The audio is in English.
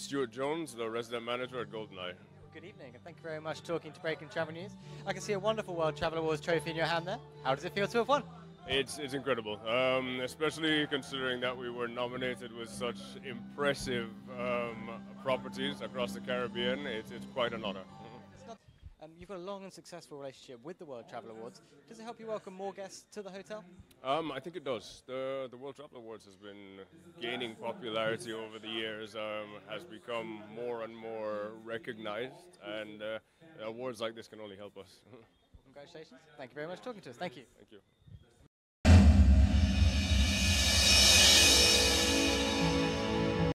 Stuart Jones, the resident manager at GoldenEye. Good evening, and thank you very much for talking to Breaking Travel News. I can see a wonderful World Travel Awards trophy in your hand there. How does it feel to have won? It's, it's incredible, um, especially considering that we were nominated with such impressive um, properties across the Caribbean. It's, it's quite an honor. You've got a long and successful relationship with the World Travel Awards. Does it help you welcome more guests to the hotel? Um, I think it does. The, the World Travel Awards has been gaining popularity over the years, um, has become more and more recognized, and uh, awards like this can only help us. Congratulations. Thank you very much for talking to us. Thank you. Thank you.